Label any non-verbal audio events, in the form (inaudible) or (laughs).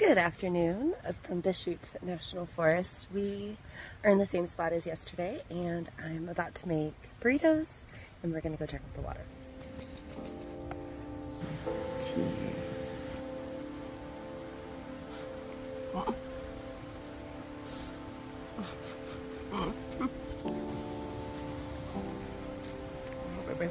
Good afternoon uh, from Deschutes National Forest. We are in the same spot as yesterday and I'm about to make burritos and we're gonna go check out the water. Cheers. Oh, (laughs) oh baby.